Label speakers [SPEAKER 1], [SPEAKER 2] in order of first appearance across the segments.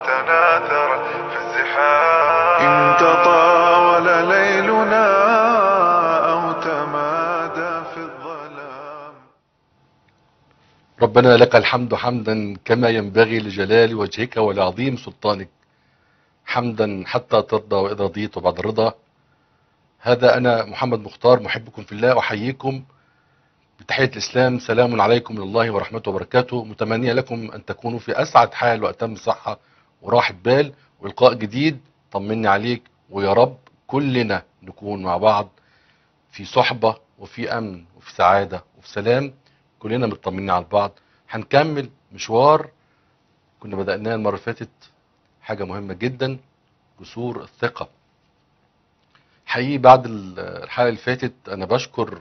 [SPEAKER 1] تناثر في الزحام.
[SPEAKER 2] إن تطاول ليلنا أو تمادى في الظلام.
[SPEAKER 3] ربنا لك الحمد حمدا كما ينبغي لجلال وجهك ولعظيم سلطانك. حمدا حتى ترضى وإذا رضيت وبعد الرضا. هذا أنا محمد مختار محبكم في الله أحييكم بتحية الإسلام سلام عليكم من الله ورحمته وبركاته. متمنية لكم أن تكونوا في أسعد حال وأتم صحة وراحة بال ولقاء جديد طمني عليك ويا رب كلنا نكون مع بعض في صحبة وفي أمن وفي سعادة وفي سلام. كلنا مطمنين على بعض. هنكمل مشوار. كنا بدأناه المرة اللي فاتت. حاجة مهمة جدا جسور الثقة. حقيقي بعد الحلقة اللي فاتت أنا بشكر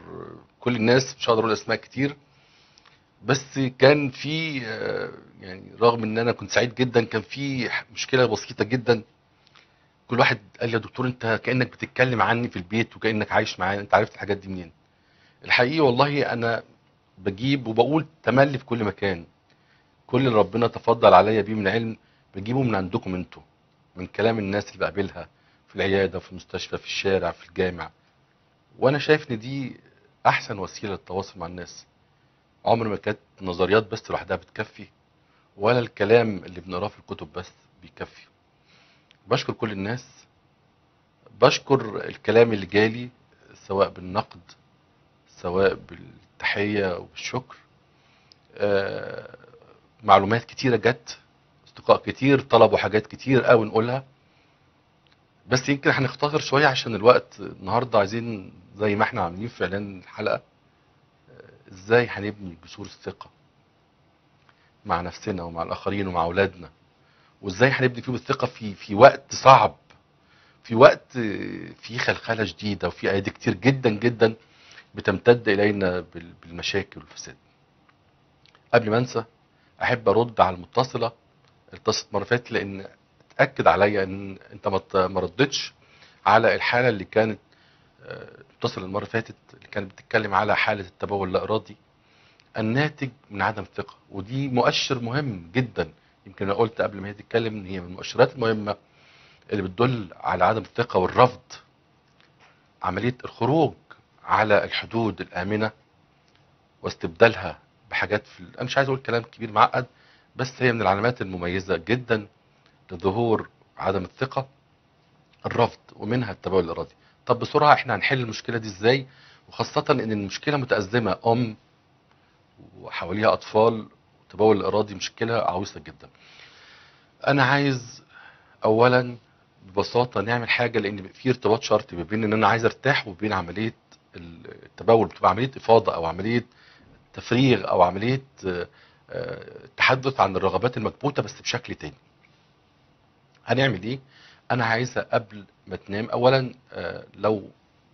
[SPEAKER 3] كل الناس مش هقدر أقول أسماء كتير بس كان في آه، يعني رغم إن أنا كنت سعيد جدا كان في مشكلة بسيطة جدا. كل واحد قال لي يا دكتور أنت كأنك بتتكلم عني في البيت وكأنك عايش معايا أنت عرفت الحاجات دي منين؟ الحقيقة والله أنا بجيب وبقول تملي في كل مكان. كل اللي ربنا تفضل عليا بيه من علم بجيبه من عندكم أنتوا من كلام الناس اللي بقابلها في العيادة في المستشفى في الشارع في الجامع. وأنا شايف إن دي أحسن وسيلة للتواصل مع الناس. عمر ما كانت نظريات بس لوحدها بتكفي ولا الكلام اللي بنقراه في الكتب بس بيكفي. بشكر كل الناس بشكر الكلام اللي جالي سواء بالنقد سواء بالتحية وبالشكر. آه، معلومات كتيرة جت أصدقاء كتير طلبوا حاجات كتير قوي نقولها. بس يمكن هنختصر شوية عشان الوقت النهاردة عايزين زي ما إحنا عاملين في إعلان الحلقة. إزاي هنبني جسور الثقة مع نفسنا ومع الآخرين ومع أولادنا؟ وازاي هنبني فيهم الثقة في في وقت صعب في وقت فيه خلخلة جديدة وفي أيادي كتير جدا جدا بتمتد إلينا بال- بالمشاكل والفساد. قبل ما أنسى أحب أرد على المتصلة اتصلت مرة فاتت لأن اتأكد عليا إن أنت ما ردتش على الحالة اللي كانت اتصل المرة اللي فاتت اللي كانت بتتكلم على حالة التبول اللا إرادي الناتج من عدم الثقة ودي مؤشر مهم جدا. يمكن أنا قلت قبل ما هي تتكلم إن هي من المؤشرات المهمة اللي بتدل على عدم الثقة والرفض عملية الخروج على الحدود الآمنة واستبدالها بحاجات في أنا مش عايز أقول كلام كبير معقد بس هي من العلامات المميزة جدا لظهور عدم الثقة الرفض ومنها التبول الإرادي. طب بسرعة إحنا هنحل المشكلة دي إزاي؟ وخاصة إن المشكلة متأزمة أم وحواليها أطفال التبول الإرادي مشكلة عويصة جدا. أنا عايز اولا ببساطة نعمل حاجة لأن في ارتباط شرطي ما بين إن أنا عايز أرتاح وبين عملية التبول بتبقى عملية إفاضة أو عملية تفريغ أو عملية آه، تحدث عن الرغبات المكبوتة بس بشكل تاني. هنعمل إيه؟ أنا عايزة قبل ما تنام. اولا آه، لو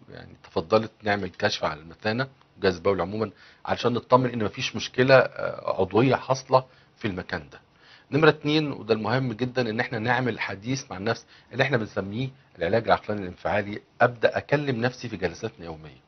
[SPEAKER 3] يعني تفضلت نعمل كشف على المثانة وجهاز البول عموما علشان نطمن إن مفيش مشكلة آه، عضوية حاصلة في المكان ده. نمرة اتنين وده المهم جدا إن إحنا نعمل حديث مع النفس اللي إحنا بنسميه العلاج العقلاني الانفعالي. أبدأ أكلم نفسي في جلساتنا اليوميه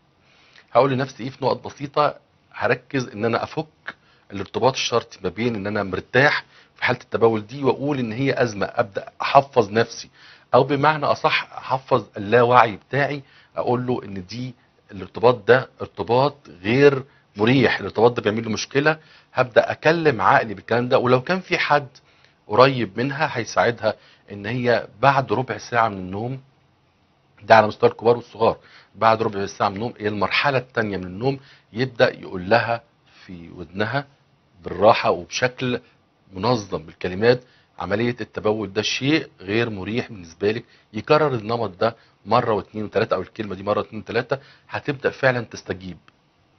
[SPEAKER 3] هقول لنفسي إيه في نقط بسيطة هركز إن أنا أفك الارتباط الشرطي ما بين إن أنا مرتاح في حالة التبول دي وأقول إن هي أزمة. أبدأ أحفظ نفسي. أو بمعنى أصح أحفظ اللاوعي بتاعي أقول له إن دي الارتباط ده ارتباط غير مريح الارتباط ده بيعمل لي مشكلة هبدأ أكلم عقلي بالكلام ده. ولو كان في حد قريب منها هيساعدها إن هي بعد ربع ساعة من النوم ده على مستوى الكبار والصغار بعد ربع ساعة من النوم هي المرحلة الثانية من النوم يبدأ يقول لها في ودنها بالراحة وبشكل منظم بالكلمات عملية التبول ده شيء غير مريح بالنسبة لك. يكرر النمط ده مرة واثنين وثلاثة أو الكلمة دي مرة واثنين وثلاثة هتبدأ فعلا تستجيب.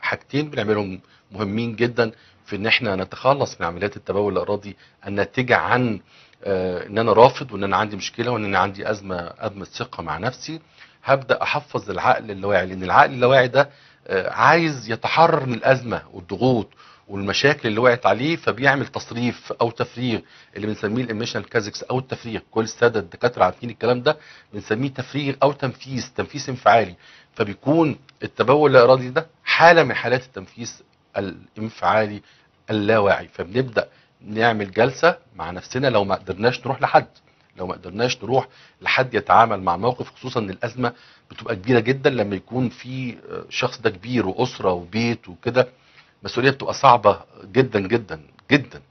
[SPEAKER 3] حاجتين بنعملهم مهمين جدا في إن إحنا نتخلص من عمليات التبول اللاإرادي الناتجه عن آه، إن أنا رافض وإن أنا عندي مشكلة وإن أنا عندي أزمة أزمة ثقة مع نفسي. هبدأ أحفظ العقل اللاواعي لأن العقل اللاواعي ده آه، عايز يتحرر من الأزمة والضغوط والمشاكل اللي وقعت عليه فبيعمل تصريف أو تفريغ اللي بنسميه ال emotional catharsis أو التفريغ كل السادة الدكاترة عارفين الكلام ده بنسميه تفريغ أو تنفيذ تنفيذ انفعالي. فبيكون التبول اللا ارادي ده حالة من حالات التنفيذ الانفعالي اللاواعي. فبنبدأ نعمل جلسة مع نفسنا لو ما قدرناش نروح لحد. لو ما قدرناش نروح لحد يتعامل مع موقف خصوصا إن الأزمة بتبقى كبيرة جدا لما يكون في شخص ده كبير وأسرة وبيت وكده. مسؤوليه بتبقى صعبة جدا جدا جدا.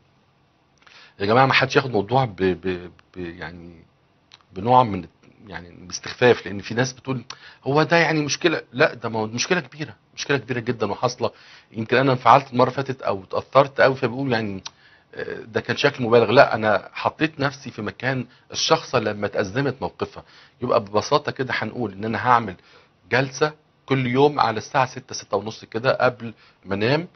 [SPEAKER 3] يا جماعة ما حدش ياخد موضوع ب... ب... ب... يعني بنوع من يعني باستخفاف لأن في ناس بتقول هو ده يعني مشكلة. لا ده مشكلة كبيرة مشكلة كبيرة جدا وحاصلة. يمكن أنا انفعلت المرة اللي فاتت أو اتأثرت قوي فبقول يعني آه، ده كان شكل مبالغ. لا أنا حطيت نفسي في مكان الشخص لما اتأزمت موقفها. يبقى ببساطة كده هنقول إن أنا هعمل جلسة كل يوم على الساعة 6 6 ونص كده قبل ما أنام.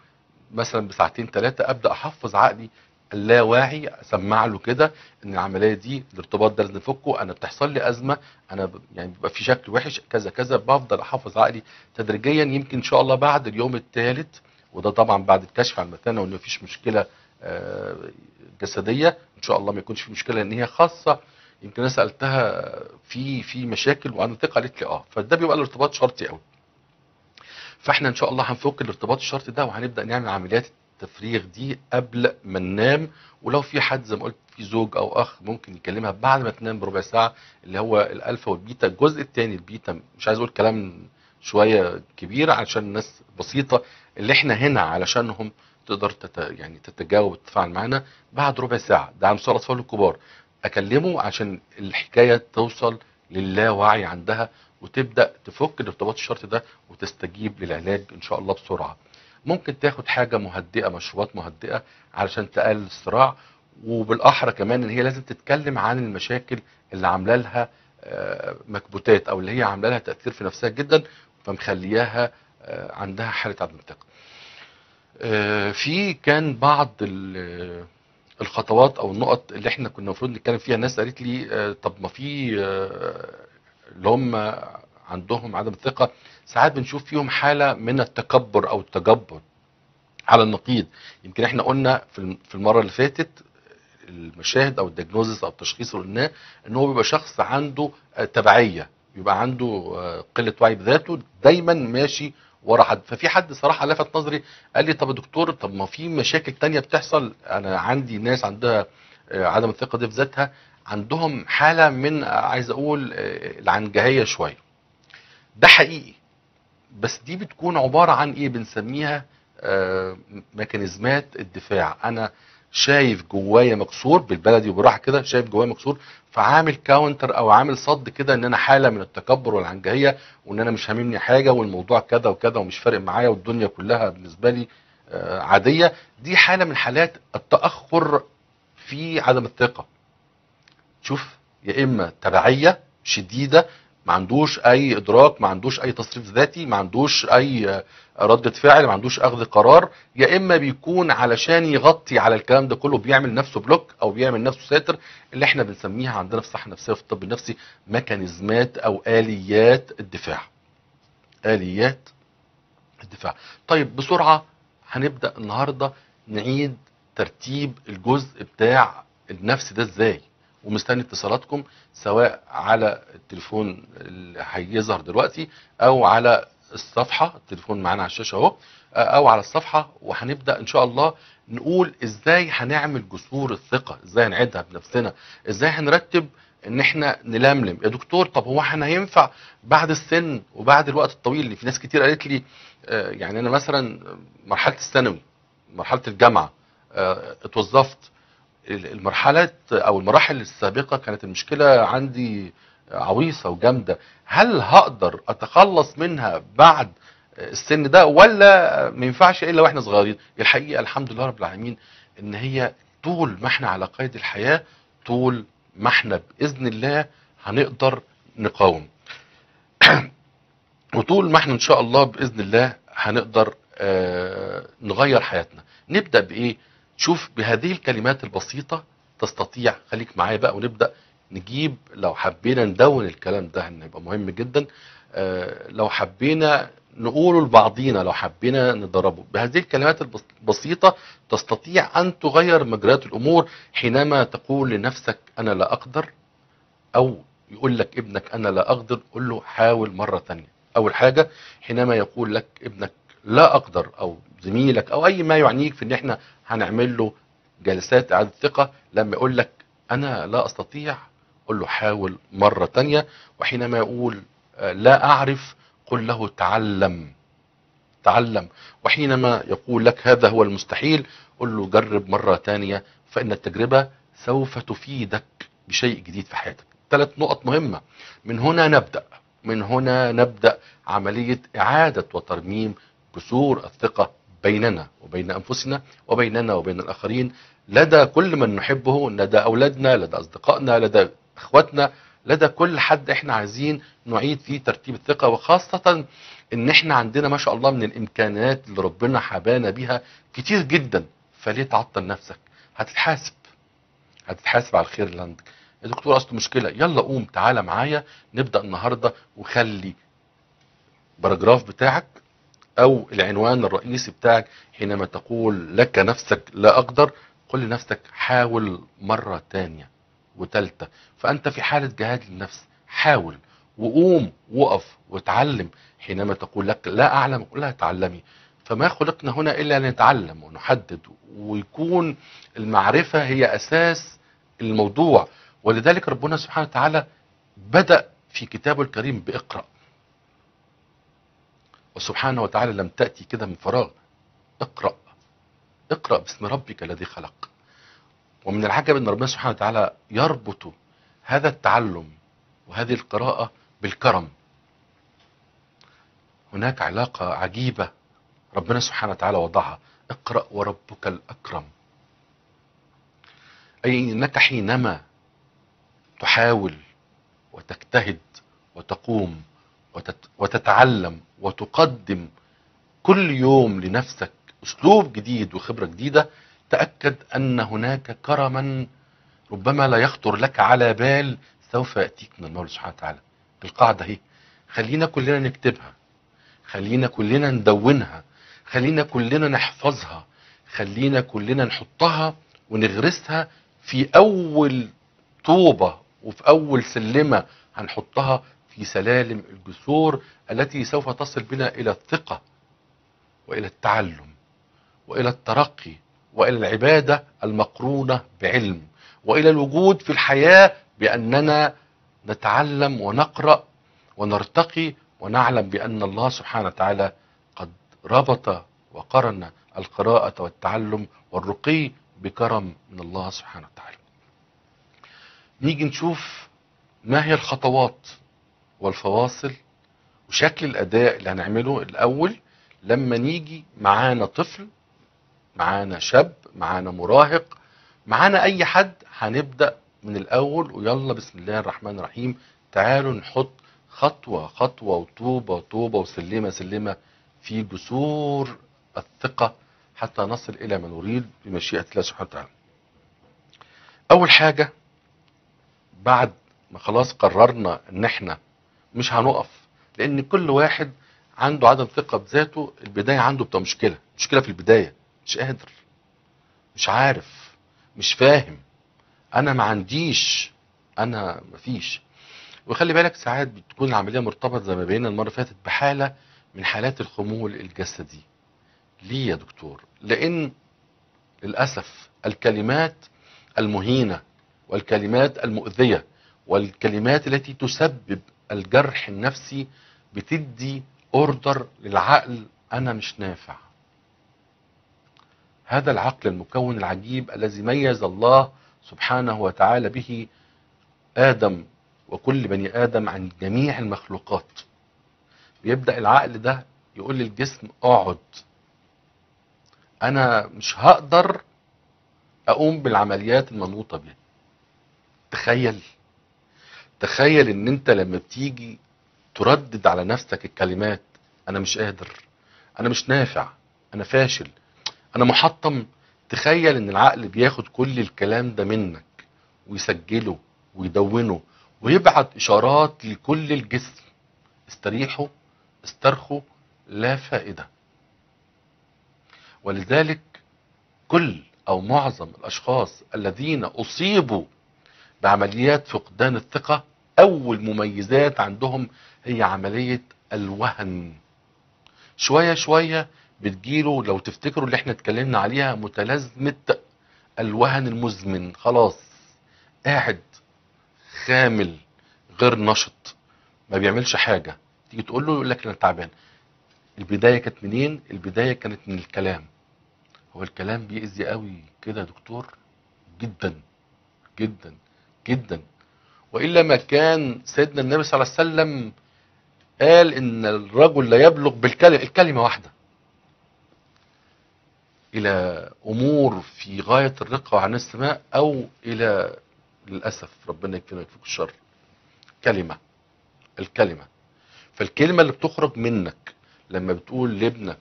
[SPEAKER 3] مثلا بساعتين ثلاثة أبدأ أحفظ عقلي اللاواعي أسمع له كده إن العملية دي الارتباط ده لازم نفكه أنا بتحصل لي أزمة أنا يعني بيبقى في شكل وحش كذا كذا بفضل أحفظ عقلي تدريجيا يمكن إن شاء الله بعد اليوم الثالث وده طبعا بعد الكشف على المثانة وإن مفيش مشكلة آه، جسدية إن شاء الله ما يكونش في مشكلة لأن هي خاصة. يمكن أنا سألتها في في مشاكل وأنا ثقة قالت لي آه. فده بيبقى الارتباط شرطي قوي فاحنا ان شاء الله هنفك الارتباط الشرطي ده وهنبدأ نعمل عمليات التفريغ دي قبل ما ننام. ولو في حد زي ما قلت في زوج أو اخ ممكن يكلمها بعد ما تنام بربع ساعة اللي هو الالفا والبيتا. الجزء الثاني البيتا مش عايز أقول كلام شوية كبير عشان الناس بسيطة اللي إحنا هنا علشانهم تقدر تت... يعني تتجاوب وتتفاعل معانا بعد ربع ساعة. ده على مستوى الاطفال الكبار. أكلمه عشان الحكاية توصل للاوعي عندها وتبدأ تفك الارتباط الشرطي ده وتستجيب للعلاج إن شاء الله بسرعة. ممكن تاخد حاجة مهدئة مشروبات مهدئة علشان تقلل الصراع وبالأحرى كمان إن هي لازم تتكلم عن المشاكل اللي عاملة لها آه، مكبوتات أو اللي هي عاملة لها تأثير في نفسها جدا فمخلياها آه، عندها حالة عدم ثقه آه، في كان بعض ال- الخطوات أو النقط اللي إحنا كنا المفروض نتكلم فيها الناس قالت لي طب ما في اللي هم عندهم عدم الثقه ساعات بنشوف فيهم حالة من التكبر أو التجبر على النقيض. يمكن إحنا قلنا في الم- في المرة اللي فاتت المشاهد أو الدياجنوزس أو التشخيص اللي قلناه إن هو بيبقى شخص عنده آه، تبعية بيبقى عنده آه، قلة وعي بذاته دايما ماشي ورا حد. ففي حد صراحة لفت نظري قال لي طب يا دكتور طب ما في مشاكل تانية بتحصل؟ أنا عندي ناس عندها آه، عدم الثقة دي في ذاتها. عندهم حالة من آه، عايز أقول آه، العنجهية شوية. ده حقيقي. بس دي بتكون عبارة عن إيه بنسميها آه، ميكانيزمات الدفاع. أنا شايف جوايا مكسور بالبلدي وبراحه كده شايف جوايا مكسور فعامل counter أو عامل صد كده إن أنا حالة من التكبر والعنجهية وإن أنا مش هاممني حاجة والموضوع كذا وكذا ومش فارق معايا والدنيا كلها بالنسبة لي آه، عادية. دي حالة من حالات التأخر في عدم الثقة. شوف يا إما تبعية شديدة ما عندوش أي إدراك ما عندوش أي تصريف ذاتي ما عندوش أي ردة فعل ما عندوش أخذ قرار يا إما بيكون علشان يغطي على الكلام ده كله بيعمل نفسه block أو بيعمل نفسه ساتر اللي إحنا بنسميها عندنا في الصحه النفسيه في الطب النفسي ميكانيزمات أو آليات الدفاع. آليات الدفاع. طيب بسرعة هنبدأ النهارده نعيد ترتيب الجزء بتاع النفس ده إزاي؟ ومستني اتصالاتكم سواء على التليفون اللي هيظهر دلوقتي أو على الصفحة التليفون معانا على الشاشة أهو أو على الصفحة وهنبدأ إن شاء الله نقول إزاي هنعمل جسور الثقة إزاي هنعيدها بنفسنا إزاي هنرتب إن إحنا نلملم. يا دكتور طب هو إحنا هينفع بعد السن وبعد الوقت الطويل؟ اللي في ناس كتير قالت لي آه، يعني أنا مثلا مرحلة الثانوي مرحلة الجامعة آه، اتوظفت. المرحلة أو المراحل السابقة كانت المشكلة عندي عويصة وجامدة. هل هقدر أتخلص منها بعد السن ده ولا ما ينفعش إلا وإحنا صغيرين؟ الحقيقة الحمد لله رب العالمين إن هي طول ما إحنا على قيد الحياة طول ما إحنا بإذن الله هنقدر نقاوم. وطول ما إحنا إن شاء الله بإذن الله هنقدر آه، نغير حياتنا. نبدأ بإيه؟ شوف بهذه الكلمات البسيطة تستطيع خليك معايا بقى ونبدأ نجيب لو حبينا ندون الكلام ده هيبقى مهم جدا آه، لو حبينا نقوله لبعضينا لو حبينا ندربه بهذه الكلمات البس- البسيطة تستطيع أن تغير مجريات الأمور حينما تقول لنفسك أنا لا أقدر أو يقول لك ابنك أنا لا أقدر قل له حاول مرة ثانية أول حاجة حينما يقول لك ابنك لا أقدر أو زميلك أو أي ما يعنيك في إن إحنا هنعمل له جلسات اعاده ثقة. لما يقول لك أنا لا أستطيع قل له حاول مرة تانية وحينما يقول آه، لا أعرف قل له تعلم تعلم. وحينما يقول لك هذا هو المستحيل قل له جرب مرة تانية فإن التجربة سوف تفيدك بشيء جديد في حياتك. ثلاث نقط مهمة. من هنا نبدأ. من هنا نبدأ عملية إعادة وترميم جسور الثقة. بيننا وبين أنفسنا وبيننا وبين الآخرين لدى كل من نحبه لدى أولادنا لدى أصدقائنا لدى إخواتنا لدى كل حد إحنا عايزين نعيد فيه ترتيب الثقة وخاصة إن إحنا عندنا ما شاء الله من الإمكانيات اللي ربنا حبانا بيها كتير جدا. فليه تعطل نفسك؟ هتتحاسب. هتتحاسب على الخير اللي عندك. يا دكتور أصل مشكلة. يلا قوم تعالى معايا نبدأ النهارده وخلي باراجراف بتاعك أو العنوان الرئيسي بتاعك حينما تقول لك نفسك لا أقدر قل لنفسك حاول مرة تانية وتالتة. فأنت في حالة جهاد للنفس حاول وقوم وقف وتعلم حينما تقول لك لا أعلم قل لها تعلمي. فما خلقنا هنا إلا نتعلم ونحدد ويكون المعرفة هي أساس الموضوع. ولذلك ربنا سبحانه وتعالى بدأ في كتابه الكريم بإقرأ. وسبحانه وتعالى لم تأتي كده من فراغ. اقرأ. اقرأ باسم ربك الذي خلق. ومن العجب أن ربنا سبحانه وتعالى يربط هذا التعلم وهذه القراءة بالكرم. هناك علاقة عجيبة ربنا سبحانه وتعالى وضعها. اقرأ وربك الأكرم. أي إنك حينما تحاول وتجتهد وتقوم وتتعلم وتقدم كل يوم لنفسك أسلوب جديد وخبرة جديدة تأكد أن هناك كرما ربما لا يخطر لك على بال سوف يأتيك من المولى سبحانه وتعالى. القاعدة اهي خلينا كلنا نكتبها خلينا كلنا ندونها خلينا كلنا نحفظها خلينا كلنا نحطها ونغرسها في أول طوبة وفي أول سلمة هنحطها في سلالم الجسور التي سوف تصل بنا إلى الثقة وإلى التعلم وإلى الترقي وإلى العبادة المقرونة بعلم وإلى الوجود في الحياة بأننا نتعلم ونقرأ ونرتقي ونعلم بأن الله سبحانه وتعالى قد ربط وقرن القراءة والتعلم والرقي بكرم من الله سبحانه وتعالى. نيجي نشوف ما هي الخطوات والفواصل وشكل الأداء اللي هنعمله الأول لما نيجي معانا طفل معانا شاب معانا مراهق معانا أي حد هنبدأ من الأول ويلا بسم الله الرحمن الرحيم تعالوا نحط خطوة خطوة وطوبة طوبة وسلمة سلمة في جسور الثقة حتى نصل إلى ما نريد بمشيئة الله سبحانه وتعالى. أول حاجة بعد ما خلاص قررنا إن إحنا مش هنقف لأن كل واحد عنده عدم ثقة بذاته البداية عنده بتبقى مشكلة مشكلة في البداية مش قادر مش عارف مش فاهم أنا ما عنديش أنا مفيش وخلي بالك ساعات بتكون العملية مرتبطة زي ما بينا المرة فاتت بحالة من حالات الخمول الجسدي. ليه يا دكتور؟ لأن للأسف الكلمات المهينة والكلمات المؤذية والكلمات التي تسبب الجرح النفسي بتدي اوردر للعقل أنا مش نافع. هذا العقل المكون العجيب الذي ميز الله سبحانه وتعالى به آدم وكل بني آدم عن جميع المخلوقات. بيبدا العقل ده يقول للجسم اقعد. أنا مش هقدر أقوم بالعمليات المنوطة بيها تخيل. تخيل إن أنت لما بتيجي تردد على نفسك الكلمات أنا مش قادر أنا مش نافع أنا فاشل أنا محطم. تخيل إن العقل بياخد كل الكلام ده منك ويسجله ويدونه ويبعت إشارات لكل الجسم. استريحوا استرخوا لا فائدة. ولذلك كل أو معظم الأشخاص الذين أصيبوا بعمليات فقدان الثقة أول مميزات عندهم هي عملية الوهن. شوية شوية بتجيله لو تفتكروا اللي إحنا اتكلمنا عليها متلازمة الوهن المزمن. خلاص قاعد خامل غير نشط ما بيعملش حاجة. تيجي تقول له يقول لك أنا تعبان. البداية كانت منين؟ البداية كانت من الكلام. هو الكلام بيأذي قوي كده يا دكتور؟ جدا جدا. جدا. وإلا ما كان سيدنا النبي صلى الله عليه وسلم قال إن الرجل لا يبلغ بالكلمة الكلمة واحدة. إلى أمور في غاية الرقة وعن السماء أو إلى للأسف ربنا ويكفيك الشر. كلمة الكلمة. فالكلمة اللي بتخرج منك لما بتقول لابنك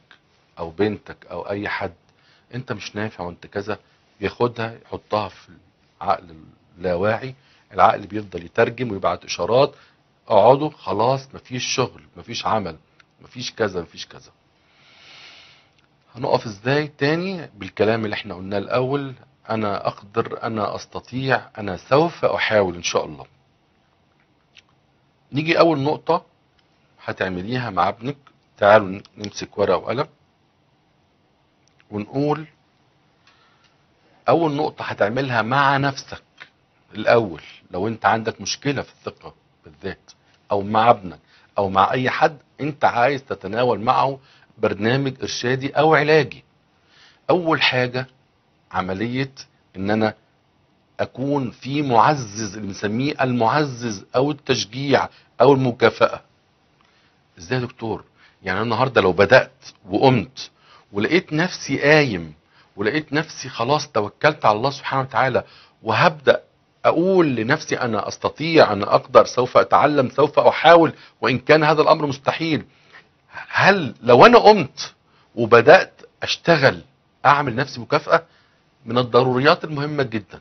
[SPEAKER 3] أو بنتك أو أي حد أنت مش نافع وأنت كذا ياخدها يحطها في العقل اللاواعي العقل بيفضل يترجم ويبعت إشارات اقعدوا خلاص مفيش شغل مفيش عمل مفيش كذا مفيش كذا. هنقف إزاي تاني بالكلام اللي إحنا قلناه الأول؟ أنا أقدر أنا أستطيع أنا سوف أحاول إن شاء الله. نيجي أول نقطة هتعمليها مع ابنك. تعالوا نمسك ورقة وقلم ونقول أول نقطة هتعملها مع نفسك. الأول لو أنت عندك مشكلة في الثقة بالذات أو مع ابنك أو مع أي حد أنت عايز تتناول معه برنامج إرشادي أو علاجي. أول حاجة عملية إن أنا أكون في معزز اللي بنسميه المعزز أو التشجيع أو المكافأة. إزاي يا دكتور؟ يعني أنا النهاردة لو بدأت وقمت ولقيت نفسي قايم ولقيت نفسي خلاص توكلت على الله سبحانه وتعالى وهبدأ أقول لنفسي أنا أستطيع أنا أقدر سوف أتعلم سوف أحاول وإن كان هذا الأمر مستحيل. هل لو أنا قمت وبدأت أشتغل أعمل نفسي مكافأة؟ من الضروريات المهمة جدا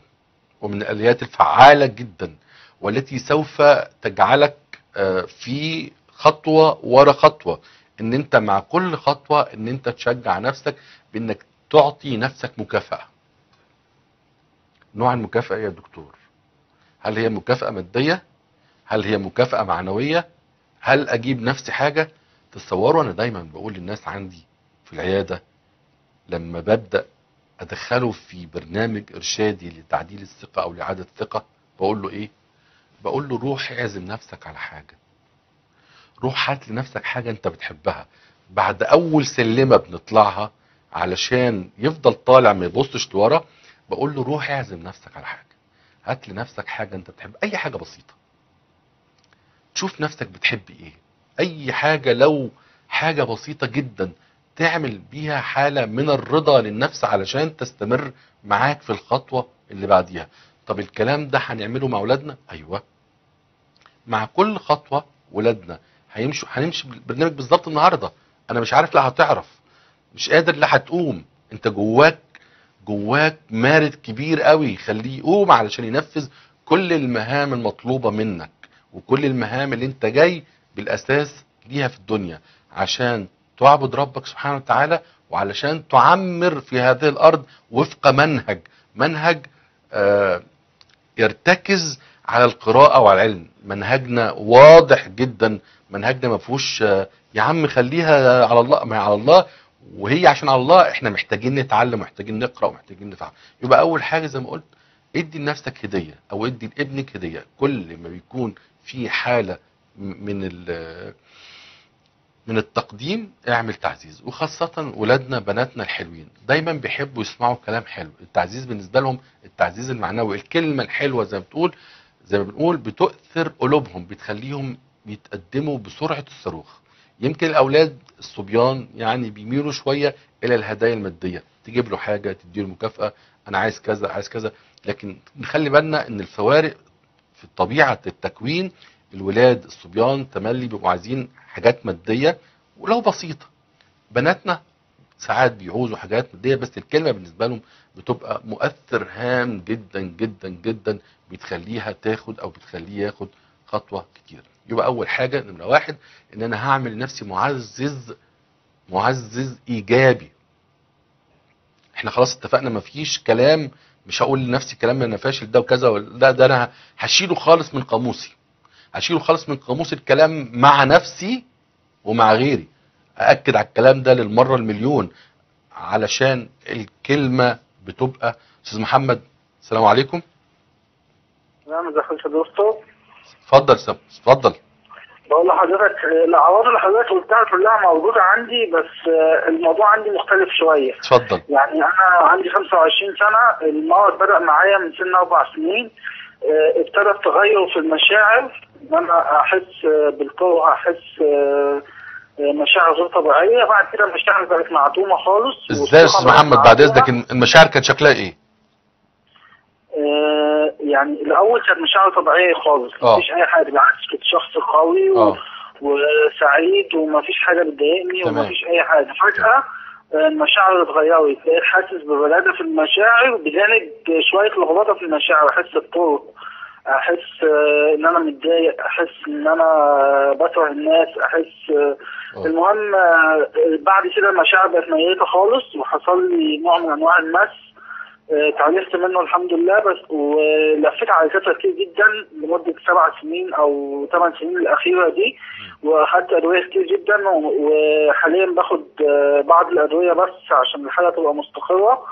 [SPEAKER 3] ومن الآليات الفعالة جدا والتي سوف تجعلك آه، في خطوة ورا خطوة. إن أنت مع كل خطوة إن أنت تشجع نفسك بإنك تعطي نفسك مكافأة. نوع المكافأة إيه يا دكتور؟ هل هي مكافأة مادية؟ هل هي مكافأة معنوية؟ هل أجيب نفسي حاجة؟ تصوروا أنا دايما بقول للناس عندي في العيادة لما ببدأ أدخله في برنامج إرشادي لتعديل الثقة أو لإعادة الثقة بقول له إيه؟ بقول له روح اعزم نفسك على حاجة. روح هات لنفسك حاجة أنت بتحبها. بعد أول سلمة بنطلعها علشان يفضل طالع ما يبصش لورا بقول له روح اعزم نفسك على حاجة. هات لنفسك حاجة انت بتحب أي حاجة بسيطة. تشوف نفسك بتحب إيه. أي حاجة لو حاجة بسيطة جدا تعمل بيها حالة من الرضا للنفس علشان تستمر معاك في الخطوة اللي بعديها. طب الكلام ده هنعمله مع اولادنا أيوه. مع كل خطوة ولادنا. هيمشوا هنمشي بالبرنامج بالظبط النهارده. أنا مش عارف لا هتعرف. مش قادر لا هتقوم. أنت جواك جواك مارد كبير قوي خليه يقوم علشان ينفذ كل المهام المطلوبة منك وكل المهام اللي انت جاي بالأساس ليها في الدنيا عشان تعبد ربك سبحانه وتعالى وعلشان تعمر في هذه الأرض وفق منهج. منهج آه يرتكز على القراءة وعلى العلم منهجنا واضح جدا. منهجنا ما فيهوش آه، يا عم خليها على الله ما على الله. وهي عشان الله إحنا محتاجين نتعلم ومحتاجين نقرأ ومحتاجين نفهم يبقى أول حاجة زي ما قلت ادي لنفسك هدية أو ادي لابنك هدية. كل ما بيكون في حالة من من التقديم اعمل تعزيز. وخاصة ولادنا بناتنا الحلوين. دايما بيحبوا يسمعوا كلام حلو. التعزيز بالنسبة لهم التعزيز المعنوي. الكلمة الحلوة زي ما بتقول زي ما بنقول بتؤثر قلوبهم بتخليهم يتقدموا بسرعة الصاروخ. يمكن الأولاد الصبيان يعني بيميلوا شوية إلى الهدايا المادية. تجيب له حاجة تديله مكافأة أنا عايز كذا عايز كذا. لكن نخلي بالنا إن الفوارق في طبيعة التكوين الولاد الصبيان تملي بيبقوا عايزين حاجات مادية ولو بسيطة. بناتنا ساعات بيعوزوا حاجات مادية بس الكلمة بالنسبة لهم بتبقى مؤثر هام جدا جدا جدا بتخليها تاخد أو بتخليه ياخد خطوة كتير. يبقى أول حاجة نمرة واحد إن أنا هعمل لنفسي معزز معزز إيجابي. إحنا خلاص اتفقنا مفيش كلام مش هقول لنفسي كلام أنا فاشل ده وكذا ده ده أنا هشيله خالص من قاموسي. هشيله خالص من قاموس الكلام مع نفسي ومع غيري. أأكد على الكلام ده للمرة المليون علشان الكلمة بتبقى. أستاذ محمد السلام عليكم.
[SPEAKER 4] ازي حضرتك؟ يا دكتور
[SPEAKER 3] اتفضل سب اتفضل.
[SPEAKER 4] بقول لحضرتك الأعراض اللي حضرتك قلتها كلها موجودة عندي بس آه، الموضوع عندي مختلف شوية.
[SPEAKER 3] اتفضل.
[SPEAKER 4] يعني أنا عندي 25 سنة المرض بدأ معايا من سن أربع سنين آه، ابتدى تغير في المشاعر إن أنا أحس آه، بالكره أحس مشاعر غير طبيعية. بعد كده المشاعر بقت معدومة خالص
[SPEAKER 3] إزاي يا
[SPEAKER 4] أستاذ
[SPEAKER 3] محمد؟ بعد. إذنك المشاعر كانت شكلها إيه؟
[SPEAKER 4] آه، يعني الأول كانت مشاعر طبيعية خالص
[SPEAKER 3] آه.
[SPEAKER 4] مفيش أي حاجة بالعكس كنت شخص قوي و...
[SPEAKER 3] آه
[SPEAKER 4] وسعيد ومفيش حاجة بتضايقني. ومفيش أي حاجة فجأة آه، المشاعر اتغيرت بقيت حاسس ببلادة في المشاعر بجانب شوية لخبطة في المشاعر أحس بطرق أحس آه، إن أنا متضايق أحس إن أنا بكره الناس أحس آه،
[SPEAKER 3] آه.
[SPEAKER 4] المهم آه، بعد كده المشاعر بقت ميتة خالص وحصل لي نوع من أنواع المس آه، تعالجت منه الحمد لله بس ولفيت على دكاتره كتير جدا لمدة سبع سنين أو ثمان سنين الأخيرة دي وأخدت أدوية كتير جدا وحاليا باخد آه، بعض الأدوية بس عشان الحاله تبقى مستقرة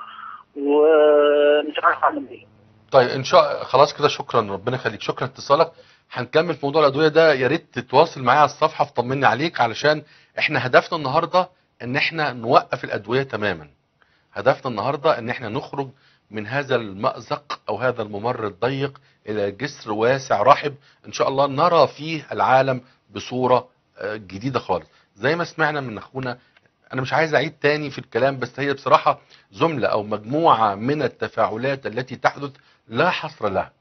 [SPEAKER 4] ومش عارف أعمل إيه
[SPEAKER 3] طيب إن شاء خلاص كده شكرا ربنا يخليك. شكرا اتصالك هنكمل في موضوع الأدوية ده. يا ريت تتواصل معايا على الصفحة وطمني عليك علشان إحنا هدفنا النهارده إن إحنا نوقف الأدوية تماما. هدفنا النهارده إن إحنا نخرج من هذا المأزق أو هذا الممر الضيق إلى جسر واسع رحب. إن شاء الله نرى فيه العالم بصورة آه، جديدة خالص. زي ما سمعنا من أخونا أنا مش عايز أعيد تاني في الكلام بس هي بصراحة جمله أو مجموعة من التفاعلات التي تحدث لا حصر لها.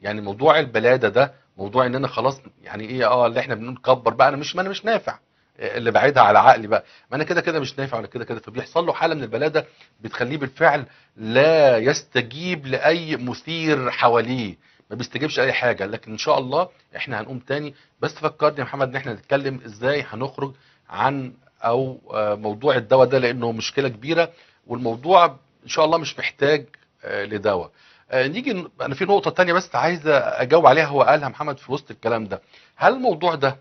[SPEAKER 3] يعني موضوع البلادة ده موضوع ان أنا خلاص يعني إيه آه اللي إحنا بنكبر بقى أنا مش ما أنا مش نافع. اللي بعيدها على عقلي بقى. ما أنا كده كده مش نافع ولا كده كده. فبيحصل له حالة من البلادة بتخليه بالفعل لا يستجيب لأي مثير حواليه. ما بيستجيبش اي حاجة. لكن إن شاء الله إحنا هنقوم تاني. بس فكرني يا محمد إن إحنا نتكلم إزاي هنخرج عن أو آه، موضوع الدواء ده لأنه مشكلة كبيرة. والموضوع إن شاء الله مش محتاج آه، لدواء. آه، نيجي أنا في نقطة تانية بس عايز أجاوب عليها هو قالها محمد في وسط الكلام ده. هل الموضوع ده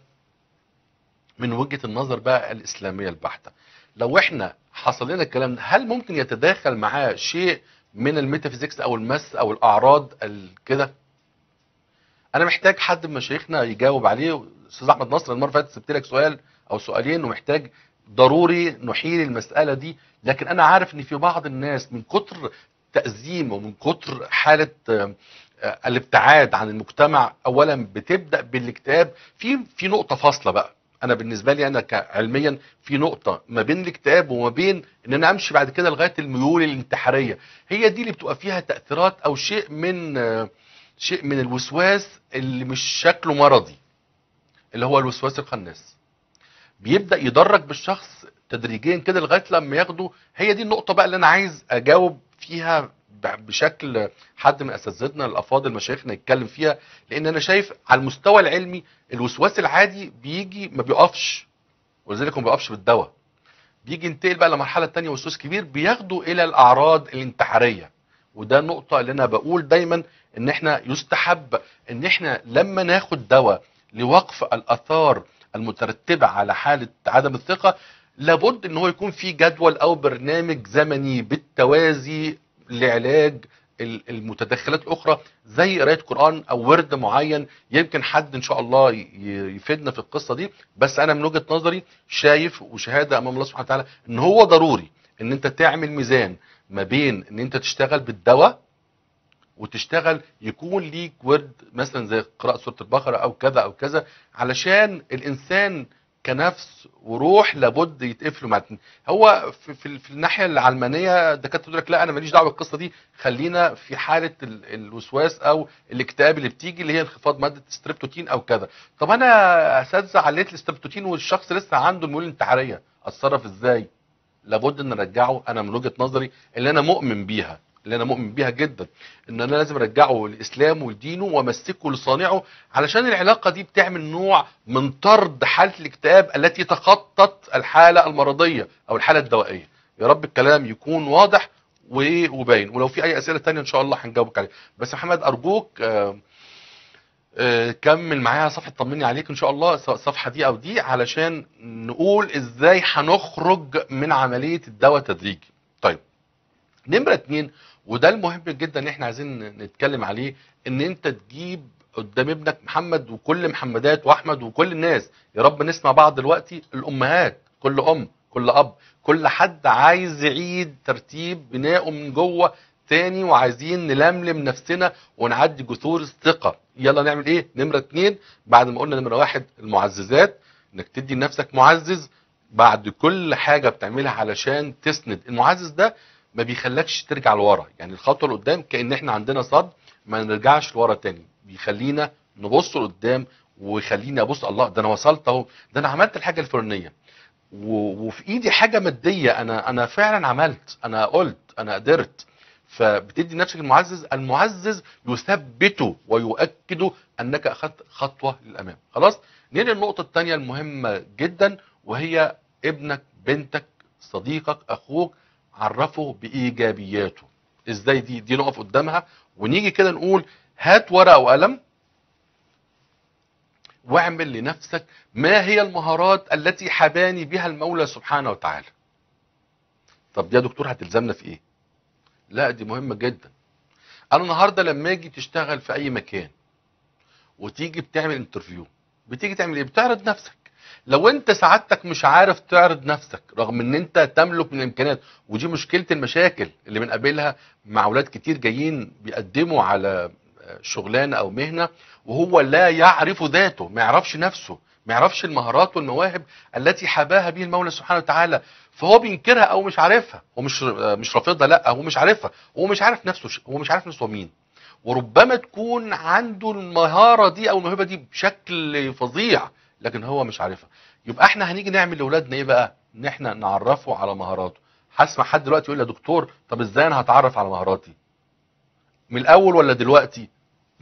[SPEAKER 3] من وجهة النظر بقى الإسلامية البحتة. لو إحنا حصل لنا الكلام ده هل ممكن يتداخل معاه شيء من الميتافيزيكس أو المس أو الأعراض ال- كده؟ أنا محتاج حد من مشايخنا يجاوب عليه. أستاذ أحمد نصر المرة فاتت سبت لك سؤال أو سؤالين ومحتاج ضروري نحيل المسألة دي. لكن أنا عارف إن في بعض الناس من كتر تأزيم ومن كتر حالة آه، الابتعاد عن المجتمع اولا بتبدأ بالاكتئاب في في نقطة فاصلة بقى. أنا بالنسبة لي أنا علميا في نقطة ما بين الاكتئاب وما بين إن أنا أمشي بعد كده لغاية الميول الانتحارية. هي دي اللي بتبقى فيها تأثيرات أو شيء من شيء من الوسواس اللي مش شكله مرضي اللي هو الوسواس الخناس بيبدأ يدرج بالشخص تدريجيا كده لغاية لما ياخده. هي دي النقطة بقى اللي أنا عايز أجاوب فيها بشكل حد من أساتذتنا الأفاضل مشايخنا يتكلم فيها لأن أنا شايف على المستوى العلمي الوسواس العادي بيجي ما بيقفش ولذلك ما بيقفش بالدواء. بيجي ينتقل بقى لمرحلة تانية وسواس كبير بياخده إلى الأعراض الانتحارية. وده النقطة اللي أنا بقول دايما إن إحنا يستحب إن إحنا لما ناخد دواء لوقف الآثار المترتبة على حالة عدم الثقة لابد إن هو يكون في جدول أو برنامج زمني بالتوازي لعلاج ال- المتدخلات الاخرى زي قراية قرآن أو ورد معين يمكن حد إن شاء الله يفيدنا في القصة دي. بس أنا من وجهة نظري شايف وشهادة أمام الله سبحانه وتعالى إن هو ضروري إن أنت تعمل ميزان ما بين إن أنت تشتغل بالدواء وتشتغل يكون ليك ورد مثلا زي قراءة سورة البقرة أو كذا أو كذا علشان الإنسان كنفس وروح لابد يتقفلوا مع. هو في, في, في الناحية العلمانية الدكاترة تقول لك لا أنا ماليش دعوة بالقصة دي. خلينا في حالة ال- الوسواس أو الاكتئاب اللي بتيجي اللي هي انخفاض مادة ستريبتوتين أو كذا. طب أنا أساتذة عليت الستريبتوتين والشخص لسه عنده الميول الانتحارية. أتصرف إزاي؟ لابد إن أرجعه. أنا من وجهة نظري اللي أنا مؤمن بيها. اللي أنا مؤمن بيها جدا إن أنا لازم أرجعه للإسلام ولدينه وأمسكه لصانعه علشان العلاقة دي بتعمل نوع من طرد حالة الاكتئاب التي تخطت الحالة المرضية أو الحالة الدوائية. يا رب الكلام يكون واضح وباين. ولو في أي أسئلة تانية إن شاء الله هنجاوبك عليها. بس محمد أرجوك آه، آه، كمل معايا صفحة طمني عليك إن شاء الله الصفحه دي أو دي علشان نقول إزاي هنخرج من عملية الدواء تدريجي. طيب نمرة اتنين وده المهم جدا ان إحنا عايزين نتكلم عليه ان انت تجيب قدام ابنك محمد وكل محمدات واحمد وكل الناس. يا رب نسمع بعض دلوقتي الأمهات كل أم كل أب كل حد عايز يعيد ترتيب بنائه من جوه تاني وعايزين نلملم نفسنا ونعدي جسور الثقة. يلا نعمل إيه؟ نمرة اتنين بعد ما قلنا نمرة واحد المعززات. إنك تدي لنفسك معزز بعد كل حاجة بتعملها علشان تسند. المعزز ده ما بيخلكش ترجع لورا. يعني الخطوة لقدام كأن إحنا عندنا صد ما نرجعش لورا تاني. بيخلينا نبص لقدام ويخليني أبص الله ده أنا وصلت أهو. ده أنا عملت الحاجة الفلانية. و- وفي إيدي حاجة مادية. أنا أنا فعلا عملت. أنا قلت. أنا قدرت. فبتدي نفسك المعزز المعزز يثبته ويؤكد أنك أخذت خطوة للأمام. خلاص؟ نيجي النقطة الثانية المهمة جدا وهي ابنك بنتك صديقك أخوك عرفه بإيجابياته. إزاي دي دي نقف قدامها ونيجي كده نقول هات ورقة وقلم واعمل لنفسك ما هي المهارات التي حباني بها المولى سبحانه وتعالى. طب دي يا دكتور هتلزمنا في إيه؟ لا دي مهمة جدا. أنا النهاردة لما أجي تشتغل في أي مكان وتيجي بتعمل انترفيو بتيجي تعمل إيه؟ بتعرض نفسك. لو انت سعادتك مش عارف تعرض نفسك رغم ان انت تملك من الامكانيات ودي مشكلة المشاكل اللي بنقابلها مع أولاد كتير جايين بيقدموا على شغلانة أو مهنة وهو لا يعرف ذاته ما يعرفش نفسه ما يعرفش المهارات والمواهب التي حباها به المولى سبحانه وتعالى. فهو بينكرها أو مش عارفها هو مش مش رافضها لأ هو مش عارفها هو مش عارف نفسه هو مش عارف نفسه مين. وربما تكون عنده المهارة دي أو الموهبة دي بشكل فظيع لكن هو مش عارفها. يبقى إحنا هنيجي نعمل لأولادنا إيه بقى؟ إن إحنا نعرفه على مهاراته. هسمع حد دلوقتي يقول لي يا دكتور طب إزاي أنا هتعرف على مهاراتي؟ من الأول ولا دلوقتي؟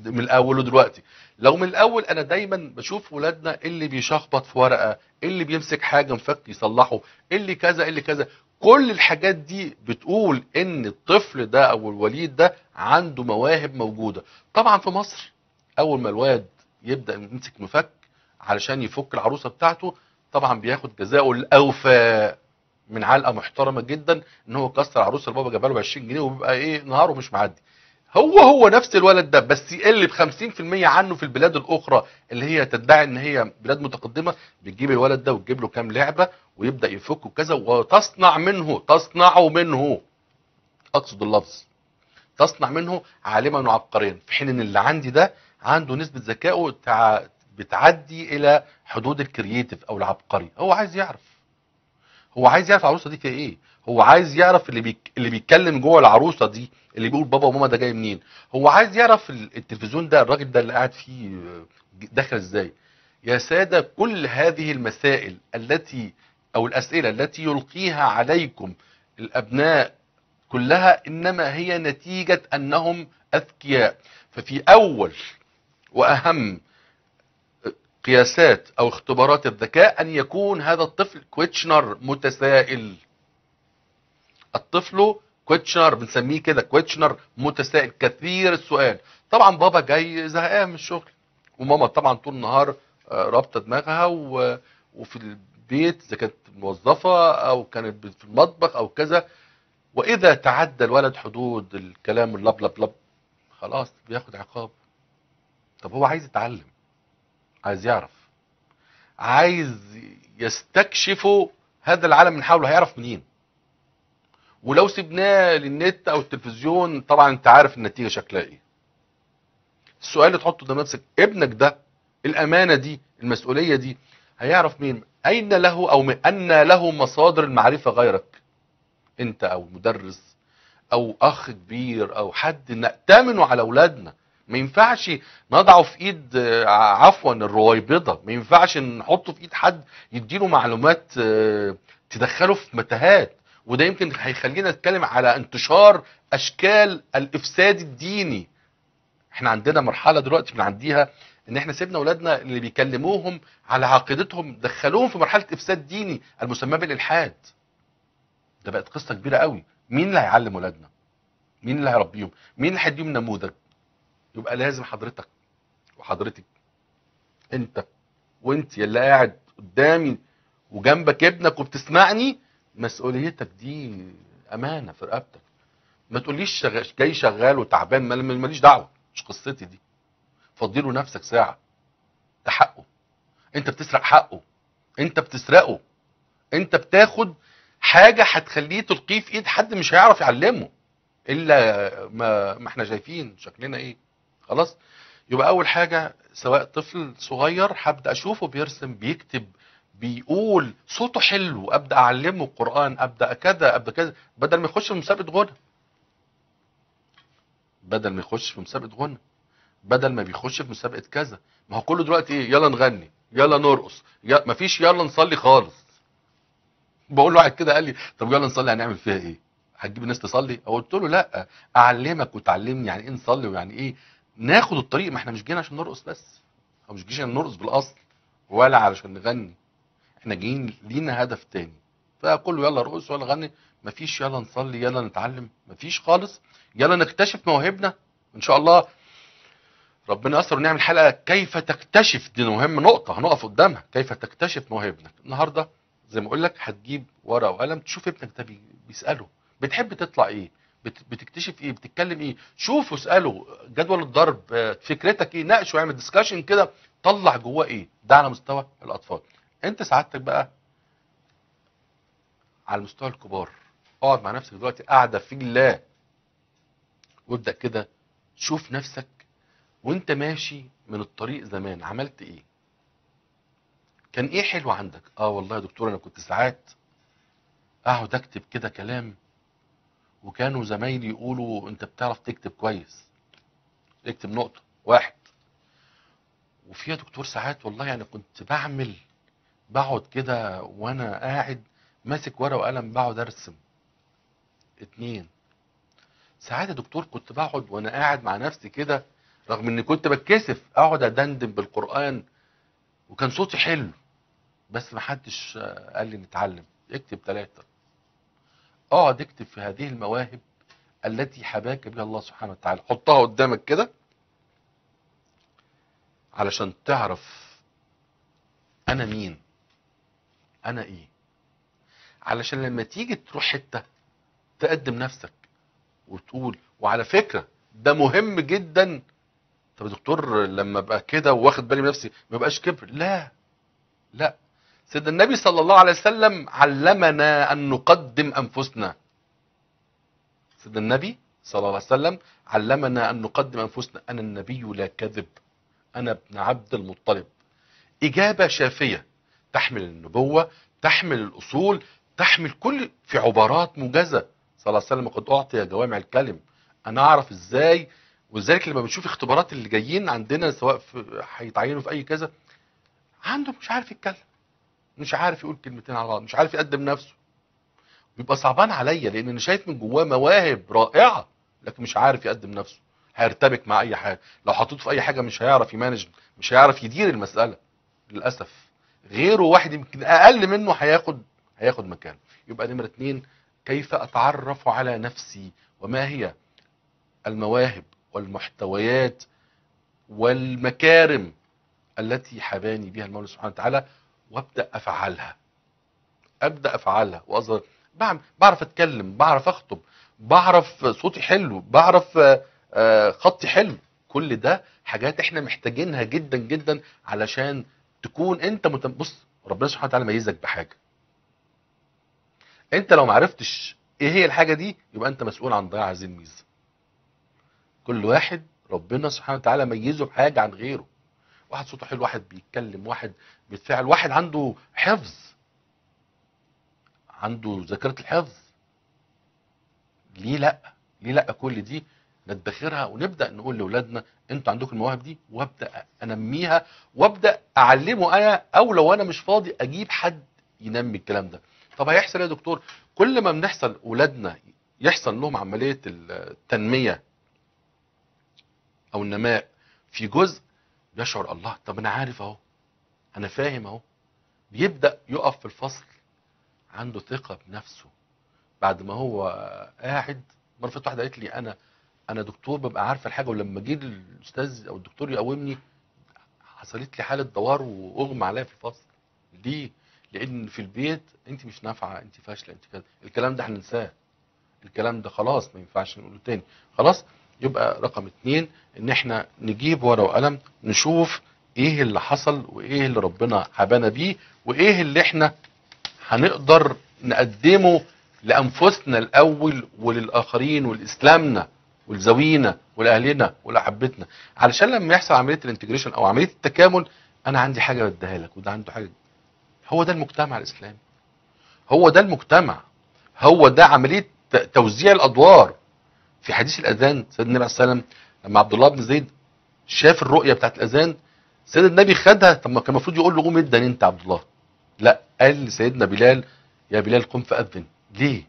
[SPEAKER 3] من الأول ودلوقتي. لو من الأول أنا دايما بشوف ولادنا اللي بيشخبط في ورقة اللي بيمسك حاجة مفك يصلحه اللي كذا اللي كذا. كل الحاجات دي بتقول إن الطفل ده أو الوليد ده عنده مواهب موجودة. طبعا في مصر أول ما الواد يبدأ يمسك مفك علشان يفك العروسة بتاعته طبعا بياخد جزاؤه الأوفى من علقة محترمة جدا إن هو كسر عروسة البابا جابها له ب 20 جنيه وبيبقى إيه نهاره مش معدي. هو هو نفس الولد ده بس يقل ب 50% عنه في البلاد الأخرى اللي هي تدعي إن هي بلاد متقدمة بتجيب الولد ده وتجيب له كام لعبة ويبدأ يفك وكذا وتصنع منه تصنع منه. أقصد اللفظ. تصنع منه عالما وعبقريا. في حين إن اللي عندي ده عنده نسبة ذكائه. بتعدي إلى حدود الكرييتيف أو العبقري. هو عايز يعرف. هو عايز يعرف العروسة دي فيها إيه. هو عايز يعرف اللي بيك... اللي بيتكلم جوه العروسة دي اللي بيقول بابا وماما ده جاي منين. هو عايز يعرف ال- التلفزيون ده الراجل ده اللي قاعد فيه آه، داخل إزاي. يا سادة كل هذه المسائل التي أو الأسئلة التي يلقيها عليكم الأبناء كلها إنما هي نتيجة أنهم أذكياء. ففي أول وأهم قياسات أو اختبارات الذكاء أن يكون هذا الطفل كويتشنر متسائل الطفل questioner بنسميه كده questioner متسائل كثير السؤال. طبعا بابا جاي زهقان من الشغل وماما طبعا طول النهار آه، رابطة دماغها. وفي البيت إذا كانت موظفة أو كانت في المطبخ أو كذا. وإذا تعدى الولد حدود الكلام اللب لب لب خلاص بياخد عقاب. طب هو عايز يتعلم. عايز يعرف. عايز يستكشف هذا العالم من حوله هيعرف منين؟ ولو سيبناه للنت أو التلفزيون طبعا أنت عارف النتيجة شكلها إيه. السؤال اللي تحطه قدام نفسك ابنك ده الأمانة دي المسؤولية دي هيعرف مين؟ أين له أو أن له مصادر المعرفة غيرك؟ أنت أو مدرس أو أخ كبير أو حد نأتمنه على أولادنا. ما ينفعش نضعه في ايد آه، عفوا الرويبضه ما ينفعش نحطه في ايد حد يديله معلومات آه، تدخله في متاهات. وده يمكن هيخلينا نتكلم على انتشار أشكال الإفساد الديني. إحنا عندنا مرحلة دلوقتي بنعديها إن إحنا سيبنا اولادنا اللي بيكلموهم على عقيدتهم دخلوهم في مرحلة إفساد ديني المسماه بالإلحاد. ده بقت قصة كبيرة قوي. مين اللي هيعلم ولادنا؟ مين اللي هيربيهم؟ مين اللي هيديهم نموذج؟ يبقى لازم حضرتك وحضرتك انت وانت اللي قاعد قدامي وجنبك ابنك وبتسمعني مسؤوليتك دي أمانة في رقبتك. ما تقوليش. جاي شغال وتعبان مال- مال- ماليش دعوة مش قصتي دي. فضيله نفسك ساعة ده حقه. انت بتسرق حقه انت بتسرقه انت بتاخد حاجة هتخليه تلقيه في ايد حد مش هيعرف يعلمه إلا ما, ما إحنا شايفين شكلنا إيه. خلاص؟ يبقى أول حاجة سواء طفل صغير هبدأ أشوفه بيرسم بيكتب بيقول صوته حلو أبدأ أعلمه القرآن أبدأ كذا أبدأ كذا بدل ما يخش في مسابقة غنى. بدل ما يخش في مسابقة غنى. بدل ما بيخش في مسابقة كذا. ما هو كله دلوقتي إيه؟ يلا نغني يلا نرقص يلا مفيش يلا نصلي خالص. بقول له واحد كده قال لي طب يلا نصلي هنعمل فيها إيه؟ هتجيب الناس تصلي؟ قلت له لأ أعلمك وتعلمني يعني إيه نصلي ويعني إيه ناخد الطريق ما إحنا مش جايين عشان نرقص بس. أو مش جايين عشان نرقص بالأصل ولا علشان نغني. إحنا جايين لينا هدف تاني. فكله يلا رقص ولا غني مفيش يلا نصلي يلا نتعلم. مفيش خالص. يلا نكتشف مواهبنا. إن شاء الله ربنا يسر ونعمل حلقة كيف تكتشف. دي مهم نقطة هنقف قدامها. كيف تكتشف مواهبنا. النهارده زي ما أقول لك هتجيب ورقة وقلم تشوف ابنك ده بي- بيسأله. بتحب تطلع إيه؟ بتكتشف إيه بتتكلم إيه. شوفه اسأله. جدول الضرب آه، فكرتك إيه ناقشه واعمل discussion كده. طلع جواه إيه. ده على مستوى الأطفال. انت سعادتك بقى على المستوى الكبار. اقعد مع نفسك دلوقتي قاعدة في الله. وابدأ كده. شوف نفسك وانت ماشي من الطريق زمان. عملت إيه؟ كان إيه حلو عندك؟ آه والله يا دكتور أنا كنت ساعات اقعد اكتب كده كلام وكانوا زمايلي يقولوا انت بتعرف تكتب كويس. اكتب نقطة واحد. وفي يا دكتور ساعات والله يعني كنت بعمل بقعد كده وأنا قاعد ماسك ورقة وقلم بقعد ارسم. اتنين. ساعات يا دكتور كنت بقعد وأنا قاعد مع نفسي كده رغم اني كنت بتكسف اقعد ادندن بالقرآن وكان صوتي حلو بس ما حدش قال لي نتعلم. اكتب ثلاثة اقعد اكتب في هذه المواهب التي حباك بها الله سبحانه وتعالى. حطها قدامك كده علشان تعرف أنا مين أنا إيه. علشان لما تيجي تروح حتة تقدم نفسك وتقول وعلى فكرة ده مهم جدا. طب يا دكتور لما أبقى كده واخد بالي من نفسي ما بقاش كبر. لا لا. سيدنا النبي صلى الله عليه وسلم علمنا أن نقدم أنفسنا. سيدنا النبي صلى الله عليه وسلم علمنا أن نقدم أنفسنا. أنا النبي لا كذب. أنا ابن عبد المطلب. إجابة شافية. تحمل النبوة تحمل الأصول تحمل كل في عبارات موجزة. صلى الله عليه وسلم قد أعطي جوامع الكلم. أنا أعرف إزاي ولذلك لما بنشوف اختبارات اللي جايين عندنا سواء في هيتعينوا في أي كذا. عنده مش عارف يتكلم. مش عارف يقول كلمتين على بعض مش عارف يقدم نفسه. بيبقى صعبان عليا لأن أنا شايف من جواه مواهب رائعة لكن مش عارف يقدم نفسه. هيرتبك مع أي حاجة. لو حطيته في أي حاجة مش هيعرف يمانج مش هيعرف يدير المسألة. للأسف. غيره واحد يمكن أقل منه هياخد هياخد مكانه. يبقى نمرة اتنين كيف أتعرف على نفسي؟ وما هي المواهب والمحتويات والمكارم التي حباني بها المولى سبحانه وتعالى؟ وابدأ افعلها أبدأ افعلها وأظهر. بعمل بعرف أتكلم بعرف أخطب بعرف صوتي حلو بعرف آه، آه، خطي حلو. كل ده حاجات إحنا محتاجينها جدا جدا علشان تكون أنت متم... بص ربنا سبحانه وتعالى ميزك بحاجة. أنت لو معرفتش إيه هي الحاجة دي يبقى أنت مسؤول عن ضياع هذه الميزة. كل واحد ربنا سبحانه وتعالى ميزه بحاجة عن غيره. واحد صوته حلو واحد بيتكلم واحد بيتفاعل واحد عنده حفظ عنده ذاكرة الحفظ. ليه لأ؟ ليه لأ كل دي ندخرها ونبدأ نقول لأولادنا أنتوا عندكم المواهب دي وأبدأ أنميها وأبدأ أعلمه أنا أو لو أنا مش فاضي أجيب حد ينمي الكلام ده. طب هيحصل إيه يا دكتور؟ كل ما بنحصل أولادنا يحصل لهم عملية التنمية أو النماء في جزء يشعر الله طب أنا عارف أهو. أنا فاهم أهو. بيبدأ يقف في الفصل عنده ثقة بنفسه. بعد ما هو قاعد مرة فاتت واحدة قالت لي أنا أنا دكتور ببقى عارفة الحاجة ولما جه الأستاذ أو الدكتور يقومني حصلت لي حالة دوار وأغمى عليا في الفصل. ليه؟ لأن في البيت أنت مش نافعة أنت فاشلة أنت كذا. الكلام ده هننساه الكلام ده خلاص ما ينفعش نقوله تاني. خلاص؟ يبقى رقم اتنين إن إحنا نجيب ورقة وقلم نشوف إيه اللي حصل وايه اللي ربنا حبانا بيه وايه اللي إحنا هنقدر نقدمه لأنفسنا الأول وللآخرين ولإسلامنا ولزوينا ولأهلنا ولأحبتنا. علشان لما يحصل عملية الانتجريشن أو عملية التكامل أنا عندي حاجة بديها لك وده عنده حاجة. هو ده المجتمع الإسلامي. هو ده المجتمع. هو ده عملية توزيع الأدوار. في حديث الأذان سيدنا النبي عليه الصلاه والسلام لما عبد الله بن زيد شاف الرؤية بتاعت الأذان سيدنا النبي خدها. طب ما كان المفروض يقول له قوم ادن انت عبد الله. لا قال لسيدنا بلال يا بلال قم فأذن. ليه؟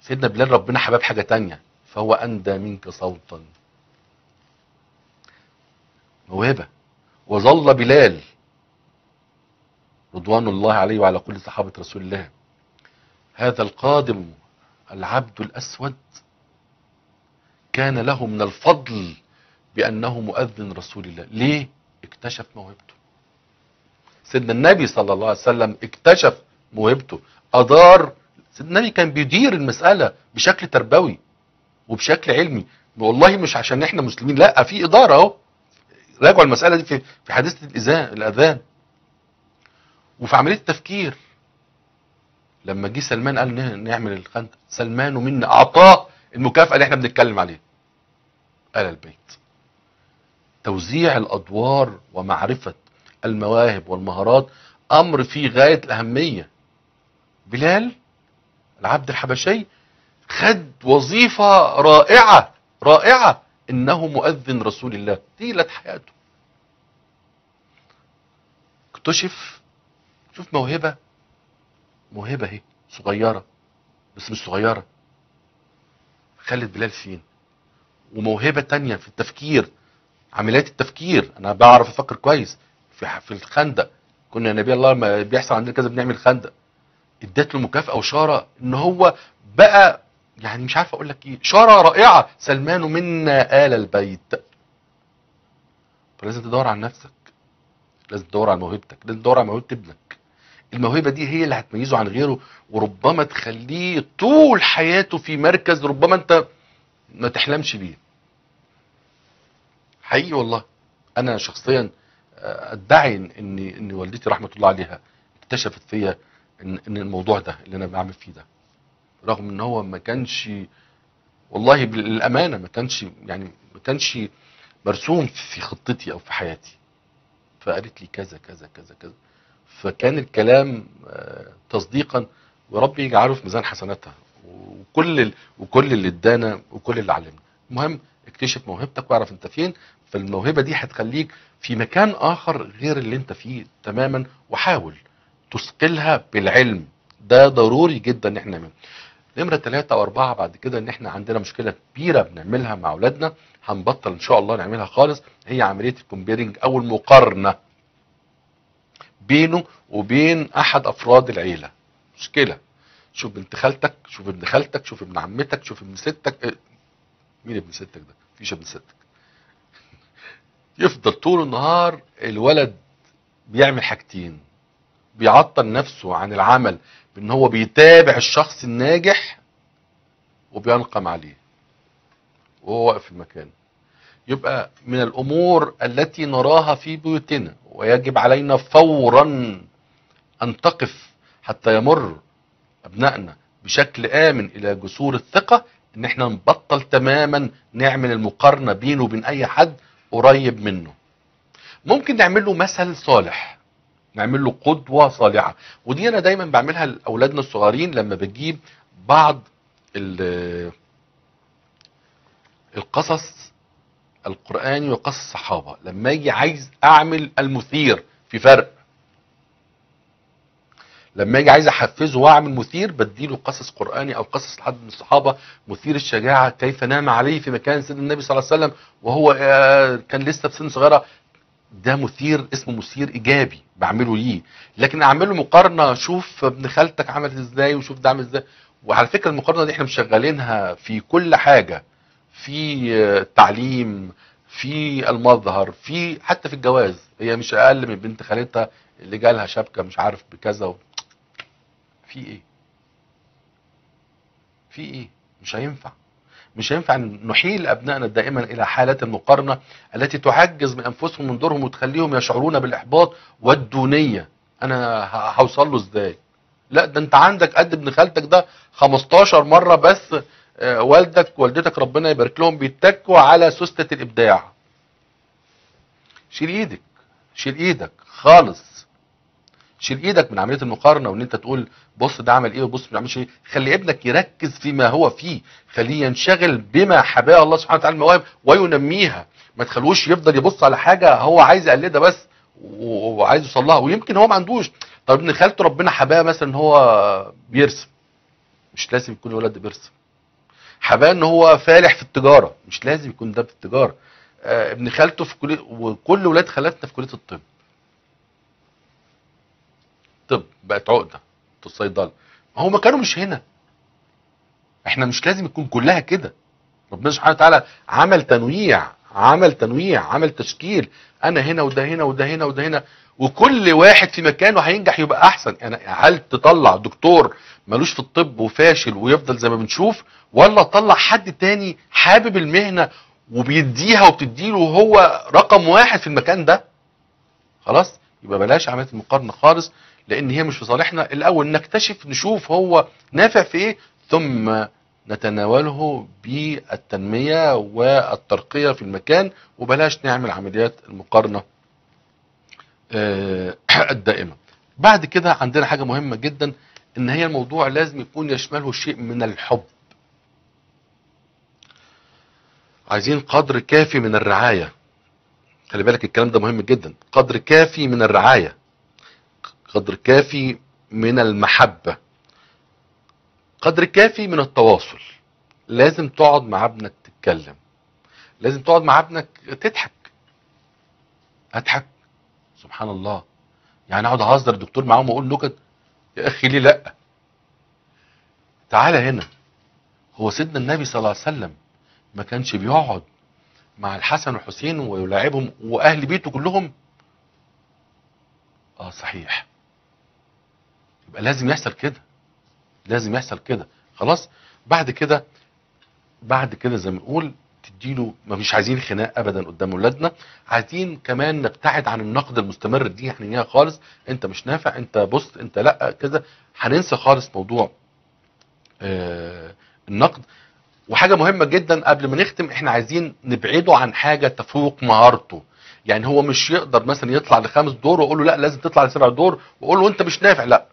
[SPEAKER 3] سيدنا بلال ربنا حباب حاجة تانية. فهو أندى منك صوتا. موهبة. وظل بلال رضوان الله عليه وعلى كل صحابة رسول الله. هذا القادم العبد الأسود كان له من الفضل بأنه مؤذن رسول الله. ليه؟ اكتشف موهبته. سيدنا النبي صلى الله عليه وسلم اكتشف موهبته. أدار سيدنا النبي كان بيدير المسألة بشكل تربوي وبشكل علمي. والله مش عشان إحنا مسلمين لا في إدارة أهو. راجعوا المسألة دي في في حادثه الإذان الأذان. وفي عملية التفكير لما جه سلمان قال نعمل الخندق سلمان منا أعطاه المكافأة اللي إحنا بنتكلم عليها. آل البيت. توزيع الأدوار ومعرفة المواهب والمهارات أمر في غاية الأهمية. بلال العبد الحبشي خد وظيفة رائعة رائعة إنه مؤذن رسول الله طيلة حياته. اكتشف شوف موهبة موهبة اهي صغيرة بس مش صغيرة. خلت بلال فين وموهبة تانية في التفكير عمليات التفكير. أنا بعرف أفكر كويس. في في الخندق. كنا نبي الله ما بيحصل عندنا كذا بنعمل خندق. اديت له مكافأة وشارة إن هو بقى يعني مش عارف أقول لك إيه. شارة رائعة. سلمان منا آل البيت. فلازم تدور على نفسك. لازم تدور على موهبتك. لازم تدور على موهبة ابنك. الموهبة دي هي اللي هتميزه عن غيره وربما تخليه طول حياته في مركز ربما أنت ما تحلمش بيه. حقيقي والله. أنا شخصيا آه، أدعي إن إن والدتي رحمة الله عليها اكتشفت فيا إن إن الموضوع ده اللي أنا بعمل فيه ده. رغم إن هو ما كانش والله بالأمانة ما كانش يعني ما كانش مرسوم في خطتي أو في حياتي. فقالت لي كذا كذا كذا كذا. فكان الكلام آه، تصديقا وربي يجعله في ميزان حسناتها. وكل. وكل اللي ادانا وكل اللي علمنا. المهم اكتشف موهبتك واعرف أنت فين. فالموهبة دي هتخليك في مكان آخر غير اللي انت فيه تماما وحاول تثقلها بالعلم. ده ضروري جدا إن إحنا نعمله. نمرة ثلاثة أو اربعة بعد كده إن إحنا عندنا مشكلة كبيرة بنعملها مع أولادنا هنبطل إن شاء الله نعملها خالص هي عملية الكومبيرنج أو المقارنة بينه وبين أحد أفراد العيلة. مشكلة. شوف بنت خالتك شوف ابن خالتك شوف ابن عمتك شوف ابن ستك إيه، مين ابن ستك ده؟ مفيش ابن ستك. يفضل طول النهار الولد بيعمل حاجتين. بيعطل نفسه عن العمل بإن هو بيتابع الشخص الناجح وبينقم عليه. وهو واقف في المكان. يبقى من الأمور التي نراها في بيوتنا ويجب علينا فورا أن تقف حتى يمر أبنائنا بشكل آمن إلى جسور الثقة إن إحنا نبطل تماما نعمل المقارنة بينه وبين أي حد قريب منه. ممكن نعمل له مثل صالح نعمل له قدوة صالحة. ودي أنا دايما بعملها لأولادنا الصغيرين لما بجيب بعض ال- القصص القراني وقصص الصحابة. لما أجي عايز أعمل المثير في فرق. لما أجي عايز احفزه واعمل مثير بديله قصص قرآني أو قصص لحد من الصحابة مثير الشجاعة كيف نام عليه في مكان سيدنا النبي صلى الله عليه وسلم وهو آه، كان لسه في سن صغيرة. ده مثير اسمه مثير إيجابي بعمله ليه. لكن اعمل له مقارنة شوف ابن خالتك عملت إزاي وشوف ده عامل إزاي. وعلى فكرة المقارنة دي إحنا مشغلينها في كل حاجة. في آه، التعليم في المظهر في حتى في الجواز. هي مش أقل من بنت خالتها اللي جالها شبكة مش عارف بكذا. في إيه؟ في إيه؟ مش هينفع. مش هينفع نحيل أبنائنا دائما إلى حالات المقارنة التي تعجز من انفسهم من دورهم وتخليهم يشعرون بالإحباط والدونية. أنا هوصل له إزاي؟ لا ده أنت عندك قد ابن خالتك ده 15 مرة بس آه، والدك والدتك ربنا يبارك لهم بيتكوا على سوسته الإبداع. شيل إيدك شيل إيدك خالص. شيل إيدك من عملية المقارنة وان انت تقول بص ده عمل إيه وبص ما عملش إيه. خلي ابنك يركز فيما هو فيه. خليه ينشغل بما حباه الله سبحانه وتعالى المواهب وينميها. ما تخلوش يفضل يبص على حاجة هو عايز يقلدها بس وعايز يوصل لها. ويمكن هو ما عندوش. طب ابن خالته ربنا حباه مثلا ان هو بيرسم. مش لازم يكون الولد بيرسم. حباه ان هو فالح في التجارة. مش لازم يكون ده في التجارة. آه ابن خالته في كليه وكل ولاد خالاتنا في كلية الطب. طب بقت عقدة في الصيدله ما هو مكانه مش هنا. إحنا مش لازم يكون كلها كده. ربنا سبحانه وتعالى عمل تنويع عمل تنويع عمل تشكيل. أنا هنا وده هنا وده هنا وده هنا. وكل واحد في مكانه هينجح يبقى أحسن. يعني هل تطلع دكتور ملوش في الطب وفاشل ويفضل زي ما بنشوف؟ ولا تطلع حد تاني حابب المهنة وبيديها وبتديله وهو رقم واحد في المكان ده؟ خلاص يبقى بلاش عملية المقارنة خالص. لأن هي مش في صالحنا. الأول نكتشف نشوف هو نافع في إيه ثم نتناوله بالتنمية والترقية في المكان وبلاش نعمل عمليات المقارنة آه، الدائمة. بعد كده عندنا حاجة مهمة جدا إن هي الموضوع لازم يكون يشمله شيء من الحب. عايزين قدر كافي من الرعاية. خلي بالك الكلام ده مهم جدا. قدر كافي من الرعاية. قدر كافي من المحبة. قدر كافي من التواصل. لازم تقعد مع ابنك تتكلم. لازم تقعد مع ابنك تضحك. اضحك. سبحان الله. يعني اقعد اهزر الدكتور معاهم واقول نكت يا أخي ليه لأ؟ تعالى هنا. هو سيدنا النبي صلى الله عليه وسلم ما كانش بيقعد مع الحسن والحسين ويلاعبهم وأهل بيته كلهم؟ آه صحيح. يبقى لازم يحصل كده. لازم يحصل كده. خلاص؟ بعد كده بعد كده زي ما نقول تديله ما مش عايزين خناق ابدا قدام اولادنا عايزين كمان نبتعد عن النقد المستمر. دي هننهيها خالص. انت مش نافع انت بص انت لأ كده. هننسى خالص موضوع آه النقد. وحاجة مهمة جدا قبل ما نختم إحنا عايزين نبعده عن حاجة تفوق مهارته. يعني هو مش يقدر مثلا يطلع لخامس دور واقول له لأ لازم تطلع لسبع دور واقول له أنت مش نافع. لأ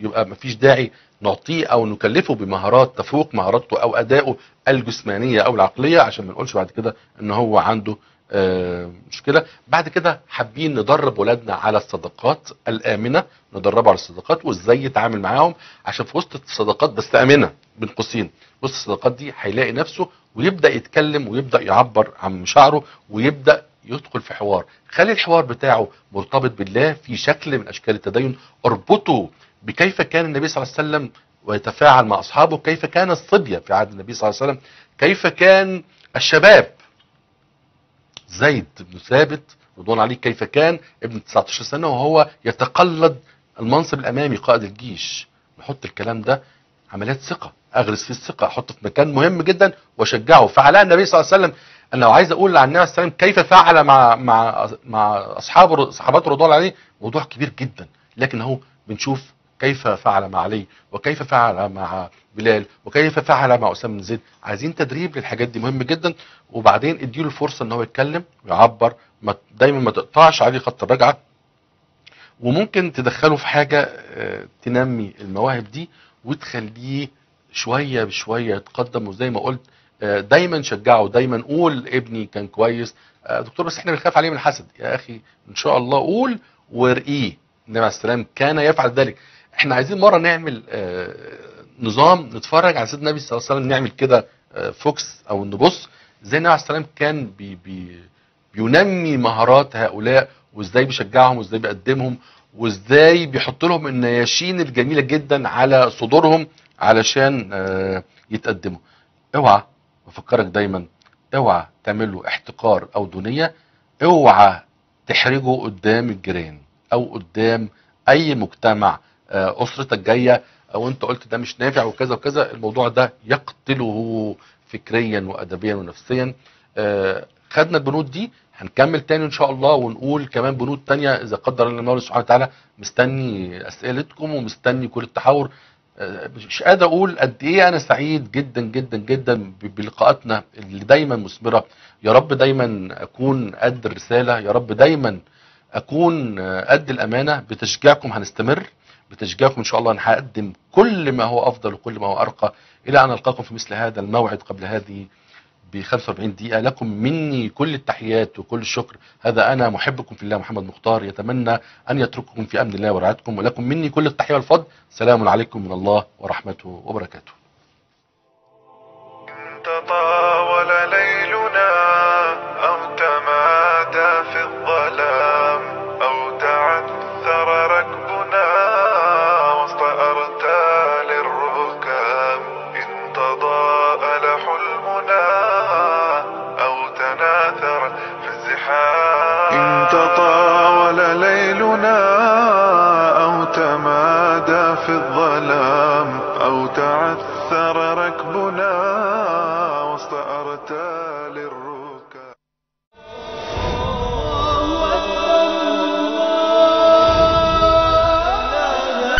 [SPEAKER 3] يبقى مفيش داعي نعطيه أو نكلفه بمهارات تفوق مهارته أو ادائه الجسمانية أو العقلية عشان ما نقولش بعد كده إن هو عنده آه، مشكلة. بعد كده حابين ندرب ولادنا على الصداقات الآمنة ندربه على الصداقات وإزاي يتعامل معاهم عشان في وسط الصداقات بس آمنة بين قوسين. وسط الصداقات دي هيلاقي نفسه ويبدأ يتكلم ويبدأ يعبر عن مشاعره ويبدأ يدخل في حوار. خلي الحوار بتاعه مرتبط بالله في شكل من أشكال التدين. اربطه بكيف كان النبي صلى الله عليه وسلم ويتفاعل مع أصحابه؟ كيف كان الصبية في عهد النبي صلى الله عليه وسلم؟ كيف كان الشباب؟ زيد بن ثابت رضوان عليه كيف كان ابن 19 سنة وهو يتقلد المنصب الأمامي قائد الجيش؟ نحط الكلام ده عمليات ثقة أغرس فيه الثقة أحطه في مكان مهم جدا وأشجعه. فعلها النبي صلى الله عليه وسلم. أنا لو عايز أقول عن النبي صلى الله عليه وسلم كيف فعل مع مع مع اصحابه صحابته رضوان عليه موضوع كبير جدا. لكن اهو بنشوف كيف فعل مع علي وكيف فعل مع بلال وكيف فعل مع أسامة بن زيد. عايزين تدريب للحاجات دي مهم جدا. وبعدين اديله الفرصة إن هو يتكلم ويعبر ما دايما ما تقطعش عليه خط الرجعة. وممكن تدخله في حاجة آه، تنمي المواهب دي وتخليه شوية بشوية يتقدم. وزي ما قلت آه، دايما شجعه دايما قول ابني كان كويس. آه، دكتور بس إحنا بنخاف عليه من الحسد. يا أخي إن شاء الله قول وارقيه النبي عليه السلام كان يفعل ذلك. إحنا عايزين مرة نعمل آه، نظام نتفرج على سيدنا النبي صلى الله عليه وسلم نعمل كده آه، focus أو نبص. إزاي النبي عليه السلام كان بي بي بينمي مهارات هؤلاء وإزاي بيشجعهم وإزاي بيقدمهم وإزاي بيحط لهم النياشين الجميلة جدا على صدورهم علشان آه، يتقدموا. اوعى بفكرك دايما اوعى تعمل له احتقار أو دونية اوعى تحرجه قدام الجيران أو قدام أي مجتمع أسرتك جاية أو أنت قلت ده مش نافع وكذا وكذا الموضوع ده يقتله فكريا وادبيا ونفسيا. آه، خدنا البنود دي هنكمل تاني إن شاء الله ونقول كمان بنود تانية إذا قدر الله المولى سبحانه وتعالى مستني أسئلتكم ومستني كل التحاور. آه، مش قادر أقول قد إيه أنا سعيد جدا جدا جدا بلقاءاتنا اللي دايما مثمرة. يا رب دايما أكون قد الرسالة يا رب دايما أكون آه، قد الأمانة. بتشجيعكم هنستمر. بتشجيعكم. إن شاء الله ان هقدم كل ما هو أفضل وكل ما هو أرقى إلى أن ألقاكم في مثل هذا الموعد قبل هذه ب 45 دقيقة. لكم مني كل التحيات وكل الشكر. هذا أنا محبكم في الله محمد مختار. يتمنى أن يترككم في أمن الله ورعايتكم ولكم مني كل التحية والفضل. سلام عليكم من الله ورحمته وبركاته.